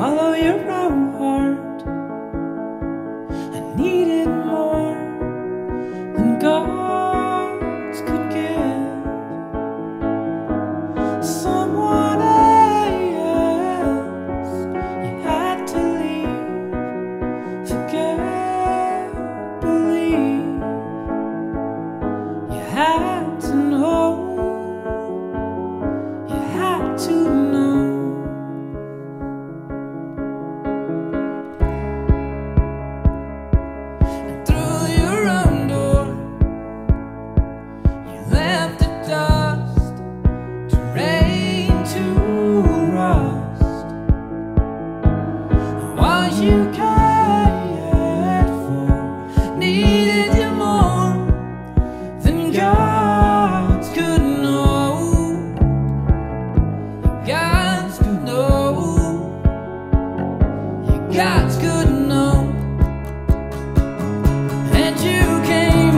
follow your own heart.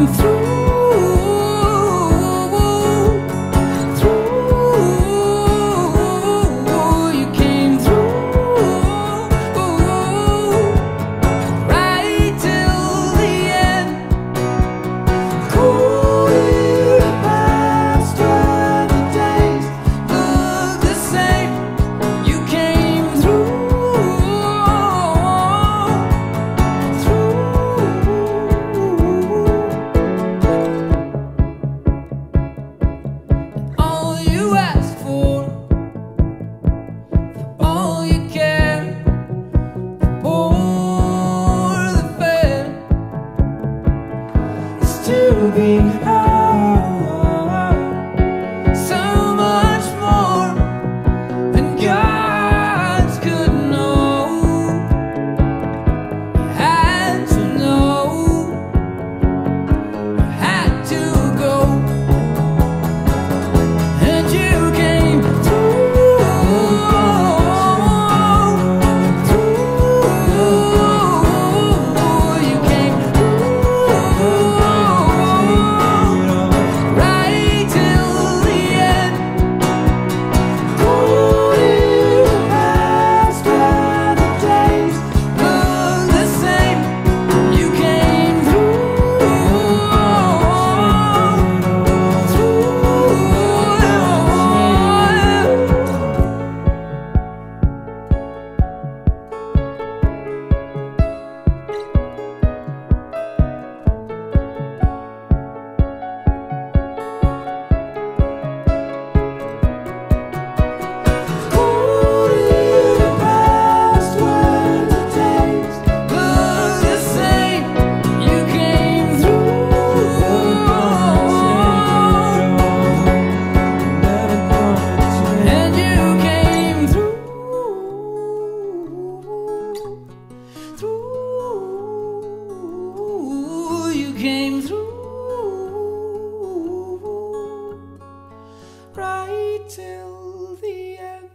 Through, be heard. came through right till the end.